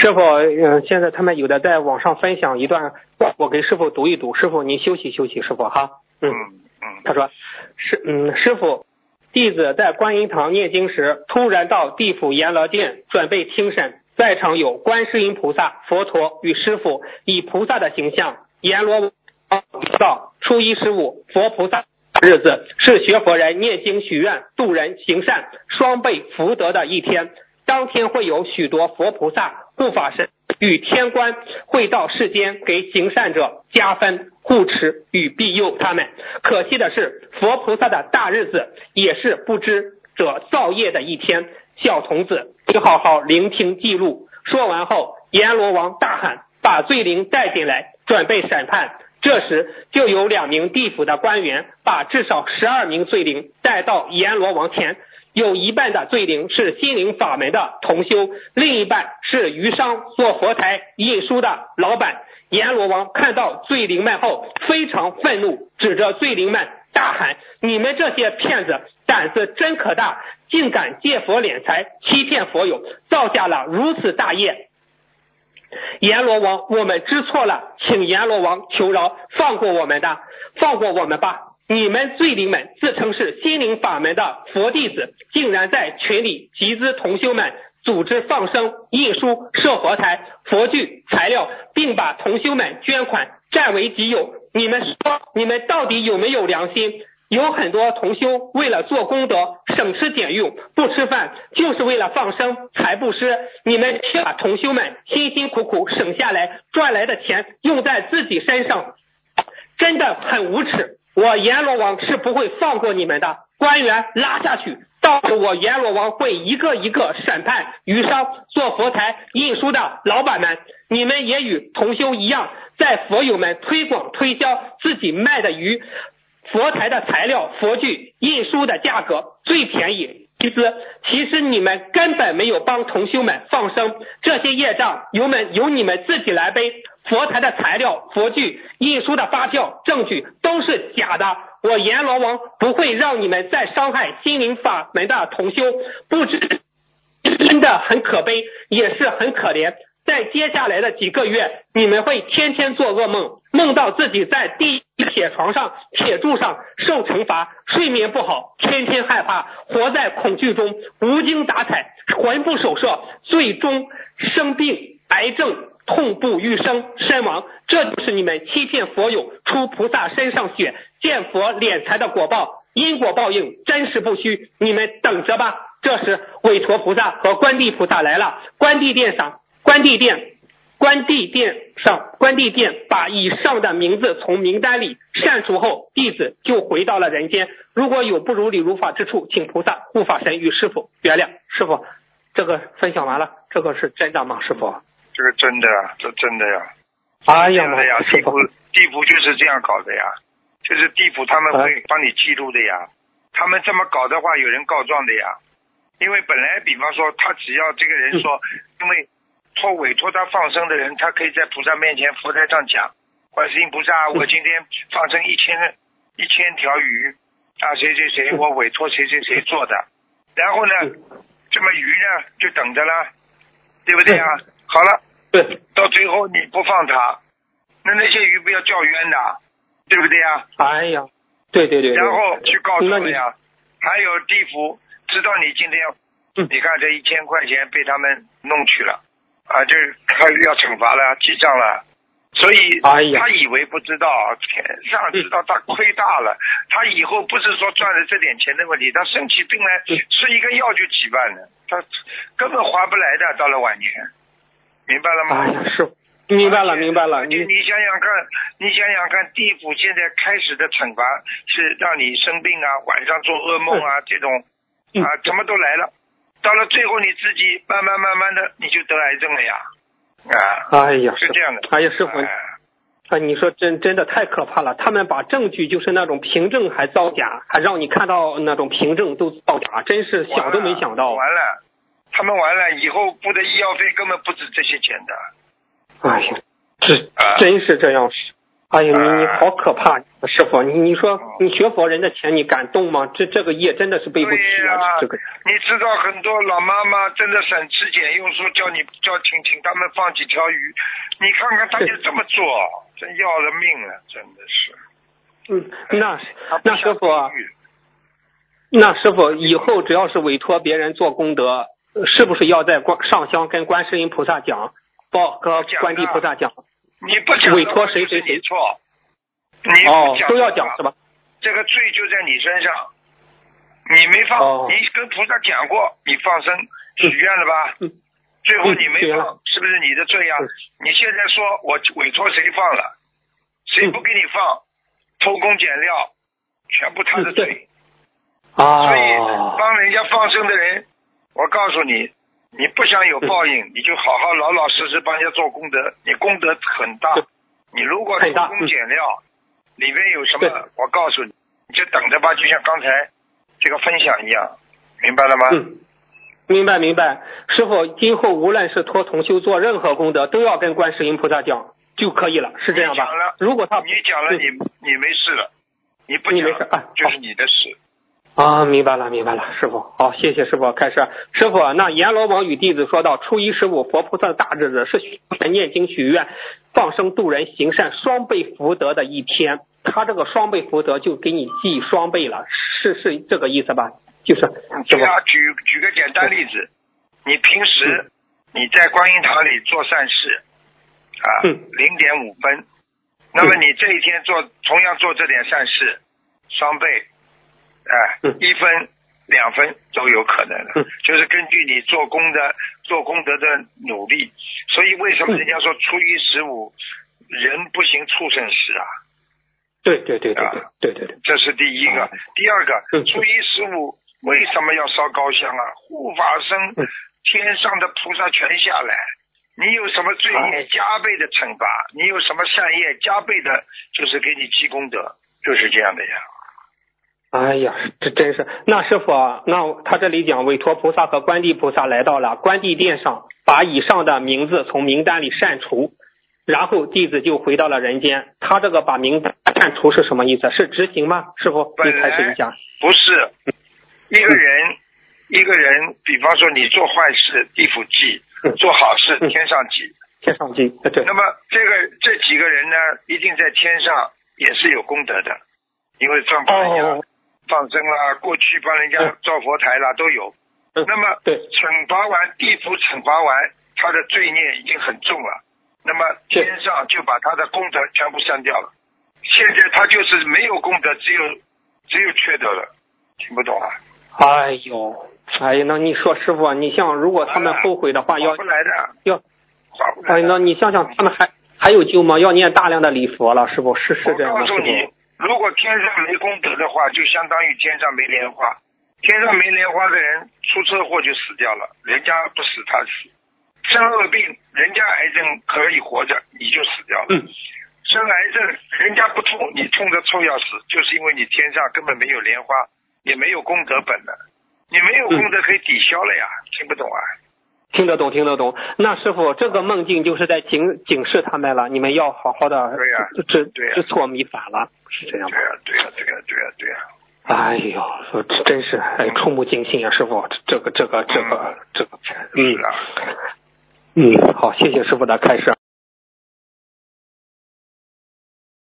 师傅，嗯，现在他们有的在网上分享一段，我给师傅读一读。师傅，您休息休息，师傅哈。嗯嗯。他说：师嗯，师傅，弟子在观音堂念经时，突然到地府阎罗殿准备听审，在场有观世音菩萨、佛陀与师傅，以菩萨的形象，阎罗王道初一十五，佛菩萨日子是学佛人念经许愿、度人行善双倍福德的一天。当天会有许多佛菩萨、护法神与天官会到世间，给行善者加分、护持与庇佑他们。可惜的是，佛菩萨的大日子也是不知者造业的一天。小童子，请好好聆听记录。说完后，阎罗王大喊：“把罪灵带进来，准备审判。”这时，就有两名地府的官员把至少十二名罪灵带到阎罗王前。有一半的罪灵是心灵法门的同修，另一半是余商做佛台印书的老板。阎罗王看到罪灵们后非常愤怒，指着罪灵们大喊：“你们这些骗子，胆子真可大，竟敢借佛敛财，欺骗佛友，造下了如此大业！”阎罗王，我们知错了，请阎罗王求饶，放过我们的，放过我们吧。你们罪灵们自称是心灵法门的佛弟子，竟然在群里集资同修们组织放生、印书、设佛台、佛具材料，并把同修们捐款占为己有。你们说，你们到底有没有良心？有很多同修为了做功德，省吃俭用，不吃饭，就是为了放生财布施。你们却把同修们辛辛苦苦省下来赚来的钱用在自己身上，真的很无耻。我阎罗王是不会放过你们的，官员拉下去，到时我阎罗王会一个一个审判鱼商做佛台印书的老板们。你们也与同修一样，在佛友们推广推销自己卖的鱼、佛台的材料、佛具、印书的价格最便宜。其实，其实你们根本没有帮同修们放生，这些业障由们由你们自己来背。佛台的材料、佛具、印书的发票、证据都是假的。我阎罗王不会让你们再伤害心灵法门的同修，不知 真的很可悲，也是很可怜。在接下来的几个月，你们会天天做噩梦，梦到自己在地铁床上、铁柱上受惩罚，睡眠不好，天天害怕，活在恐惧中，无精打采，魂不守舍，最终生病，癌症。痛不欲生，身亡，这就是你们欺骗佛友、出菩萨身上血、见佛敛财的果报，因果报应真实不虚，你们等着吧。这时，韦陀菩萨和观地菩萨来了，观地殿上，观地殿，观地殿上，关帝殿把以上的名字从名单里删除后，弟子就回到了人间。如果有不如理如法之处，请菩萨、护法神与师傅原谅。师傅，这个分享完了，这个是真的吗？师傅？这个真的啊，这真的呀！哎呀的呀，地府地府就是这样搞的呀，就是地府他们会帮你记录的呀。他们这么搞的话，有人告状的呀。因为本来，比方说，他只要这个人说，因为托委托他放生的人，他可以在菩萨面前佛台上讲：观世音菩萨，我今天放生一千一千条鱼啊，谁谁谁，我委托谁谁谁做的。然后呢，这么鱼呢就等着了，对不对啊？好了。对，到最后你不放它，那那些鱼不要叫冤的，对不对啊？哎呀，对对对。然后去告状呀，还有地府知道你今天要，你看这一千块钱被他们弄去了，啊，就他要惩罚了，记账了，所以他以为不知道，天上知道他亏大了，他以后不是说赚了这点钱的问题，他生起病来吃一个药就几万了，他根本划不来的，到了晚年。明白了吗？哎，是，明白了，明白了。你你想想看，你想想看，地府现在开始的惩罚是让你生病啊，晚上做噩梦啊，这种啊，什么都来了。到了最后，你自己慢慢慢慢的，你就得癌症了呀！啊，哎呀，是这样的。哎呀，师傅，啊，你说真真的太可怕了。他们把证据就是那种凭证还造假，还让你看到那种凭证都造假，真是想都没想到。完了。他们完了以后付的医药费根本不止这些钱的。哎呀，这真是这样，哎呀，你你好可怕，师傅，你你说你学佛人的钱你敢动吗？这这个业真的是背不起啊！这个你知道很多老妈妈真的省吃俭用，说叫你叫请请他们放几条鱼，你看看他就这么做，真要了命了，真的是。嗯，那那师傅，那师傅以后只要是委托别人做功德，是不是要在观上香跟观世音菩萨讲，报和观地菩萨讲？你不讲委托谁谁谁错，你哦都要讲是吧？这个罪就在你身上，你没放，你跟菩萨讲过，你放生许愿了吧？最后你没放，是不是你的罪呀？你现在说我委托谁放了，谁不给你放，偷工减料，全部他的罪。啊，所以帮人家放生的人，我告诉你。你不想有报应，你就好好老老实实帮人家做功德，你功德很大。你如果偷工减料，里面有什么？我告诉你，你就等着吧，就像刚才这个分享一样，明白了吗？嗯，明白明白。师傅，今后无论是托同修做任何功德，都要跟观世音菩萨讲就可以了，是这样吧？如果他你讲了，你你没事了，你不讲就是你的事。啊，明白了，明白了，师傅，好，谢谢师傅。开始，师傅，那阎罗王与弟子说到，初一十五，佛菩萨的大日子是念经许愿、放生度人、行善双倍福德的一天。他这个双倍福德就给你记双倍了，是是这个意思吧？就是。对啊，举举个简单例子，你平时你在观音堂里做善事啊，零点五分，那么你这一天做同样做这点善事，双倍。哎，一分、两分都有可能的，就是根据你做功德、做功德的努力。所以为什么人家说初一十五人不行畜生时啊？对对对对对对对，这是第一个。第二个，初一十五为什么要烧高香啊？护法僧、天上的菩萨全下来，你有什么罪业加倍的惩罚，你有什么善业加倍的，就是给你积功德，就是这样的呀。哎呀，这真是那师傅，那他这里讲委托菩萨和观地菩萨来到了观地殿上，把以上的名字从名单里删除，然后弟子就回到了人间。他这个把名单删除是什么意思？是执行吗？师傅，你开始一下。不是，一个人，一个人，比方说你做坏事，地府记；做好事，天上记。天上记，对。那么这个这几个人呢，一定在天上也是有功德的，因为赚不一样。放生啦，过去帮人家造佛台啦，都有。那么，对惩罚完地府惩罚完，他的罪孽已经很重了。那么天上就把他的功德全部删掉了。现在他就是没有功德，只有只有缺德了。听不懂啊？哎呦，哎呀，那你说师傅，你像如果他们后悔的话，要不来的要。哎，那你想想，他们还还有救吗？要念大量的礼佛了，是不？是是这样的，师傅。如果天上没功德的话，就相当于天上没莲花。天上没莲花的人出车祸就死掉了，人家不死他死。生恶病，人家癌症可以活着，你就死掉了。生癌症，人家不痛，你痛得臭要死，就是因为你天上根本没有莲花，也没有功德本了。你没有功德可以抵消了呀，听不懂啊？听得懂，听得懂。那师傅，这个梦境就是在警警示他们了，你们要好好的知知错迷反了，是这样吗？对呀，对呀，对呀，对呀，对呀。哎呦，真是哎，触目惊心啊！师傅，这个，这个，这个，这个，嗯，嗯，好，谢谢师傅的开示。